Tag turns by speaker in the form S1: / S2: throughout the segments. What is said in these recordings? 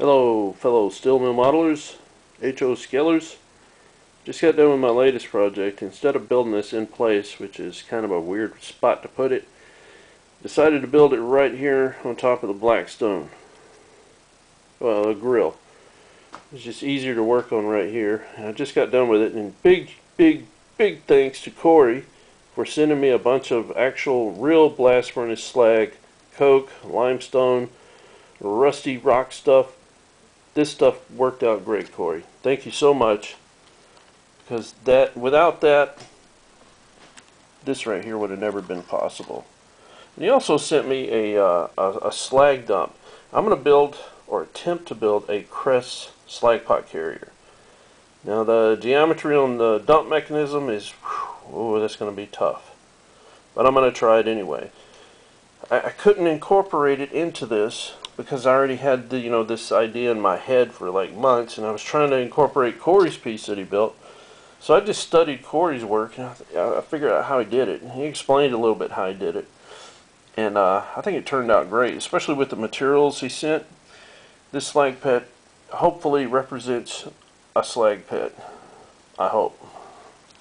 S1: Hello fellow steel mill modelers, HO scalers. Just got done with my latest project. Instead of building this in place, which is kind of a weird spot to put it, decided to build it right here on top of the Blackstone. Well, a grill. It's just easier to work on right here. I just got done with it and big, big, big thanks to Kory for sending me a bunch of actual real blast furnace slag, coke, limestone, rusty rock stuff this stuff worked out great, Kory. Thank you so much. Because that, without that, this right here would have never been possible. And he also sent me a, uh, a, a, slag dump. I'm going to build, or attempt to build, a Kress slag pot carrier. Now the geometry on the dump mechanism is, oh, that's going to be tough. But I'm going to try it anyway. I, I couldn't incorporate it into this because I already had the, you know this idea in my head for like months and I was trying to incorporate Kory's piece that he built. So I just studied Kory's work and I, I figured out how he did it he explained a little bit how he did it. And uh, I think it turned out great especially with the materials he sent. This slag pit hopefully represents a slag pit I hope.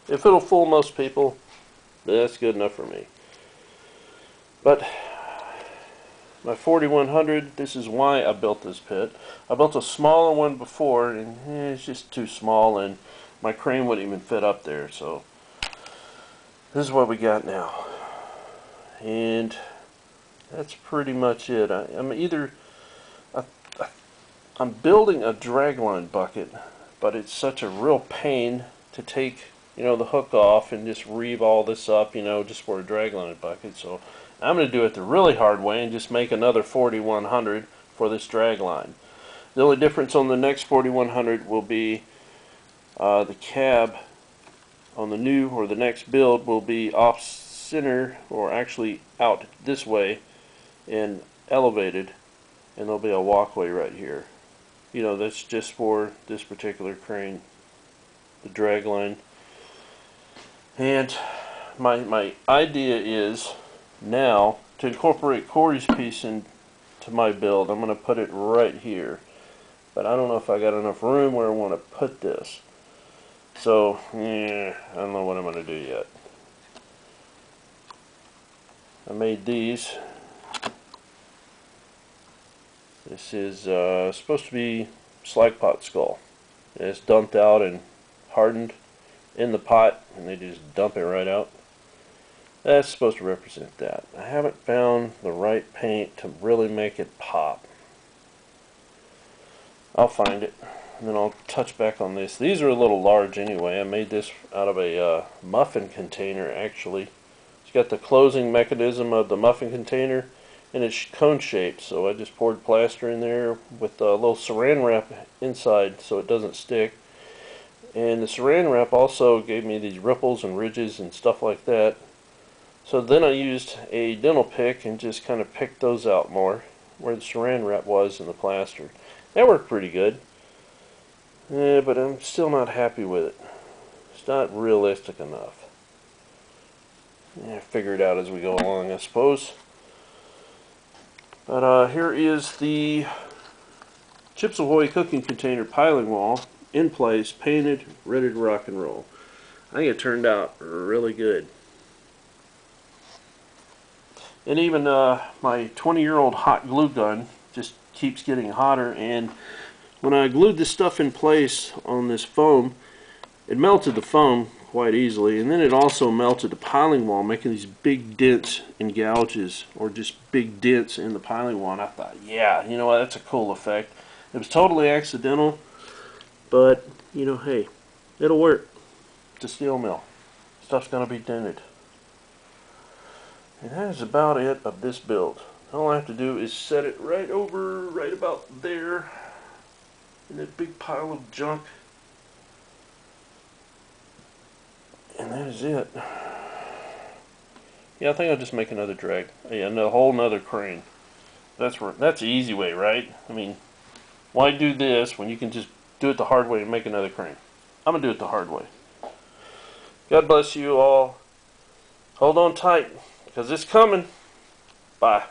S1: If it'll fool most people that's good enough for me. But my 4100 this is why I built this pit. I built a smaller one before and eh, it's just too small and my crane wouldn't even fit up there so this is what we got now. And that's pretty much it. I, am either I, I'm building a dragline bucket but it's such a real pain to take you know the hook off and just reeve all this up you know just for a dragline bucket so I'm going to do it the really hard way and just make another 4100 for this drag line. The only difference on the next 4100 will be uh, the cab on the new or the next build will be off center or actually out this way and elevated and there'll be a walkway right here. You know that's just for this particular crane, the drag line. And my, my idea is now, to incorporate Kory's piece into my build, I'm going to put it right here. But I don't know if I got enough room where I want to put this. So, yeah, I don't know what I'm going to do yet. I made these. This is uh, supposed to be slag pot skull. It's dumped out and hardened in the pot and they just dump it right out. That's supposed to represent that. I haven't found the right paint to really make it pop. I'll find it and then I'll touch back on this. These are a little large anyway. I made this out of a uh, muffin container actually. It's got the closing mechanism of the muffin container and it's cone shaped so I just poured plaster in there with a little saran wrap inside so it doesn't stick. And the saran wrap also gave me these ripples and ridges and stuff like that so then I used a dental pick and just kind of picked those out more where the saran wrap was in the plaster. That worked pretty good. Yeah, but I'm still not happy with it. It's not realistic enough. Yeah, figure it out as we go along, I suppose. But uh, here is the Chips Ahoy cooking container piling wall in place, painted, ready to rock and roll. I think it turned out really good. And even uh, my 20 year old hot glue gun just keeps getting hotter and when I glued this stuff in place on this foam it melted the foam quite easily and then it also melted the piling wall making these big dents and gouges or just big dents in the piling wall and I thought yeah you know what? That's a cool effect. It was totally accidental but you know hey it'll work. It's a steel mill. Stuff's gonna be dented and that is about it of this build. All I have to do is set it right over, right about there, in that big pile of junk. And that is it. Yeah, I think I'll just make another drag. Yeah, a whole nother crane. That's that's the easy way, right? I mean, why do this when you can just do it the hard way and make another crane? I'm going to do it the hard way. God bless you all. Hold on tight because it's coming. Bye.